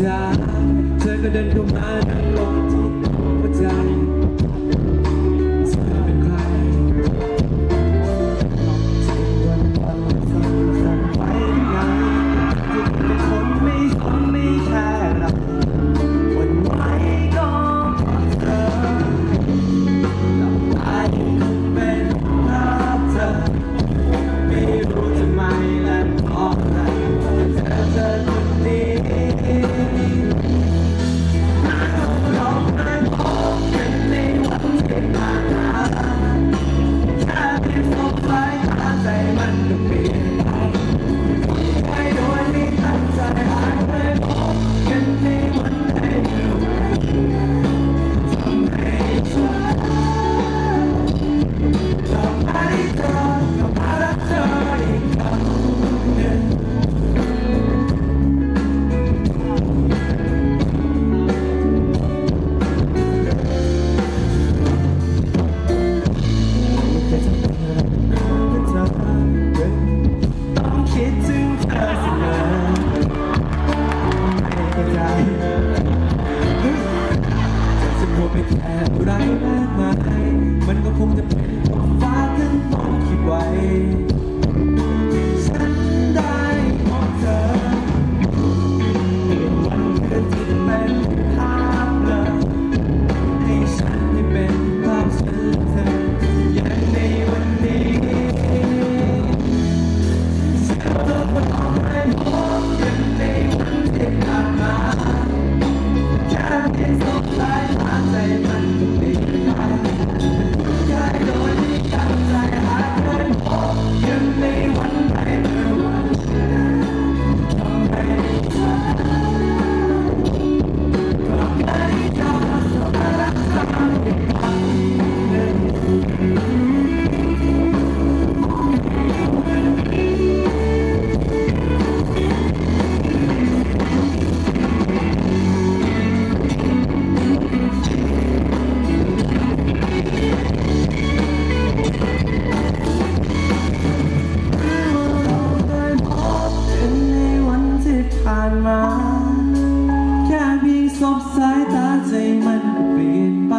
จ้าเธอก็เดินเข้ามานั่งลง สบสายตาใจมันเปลี่ยนไป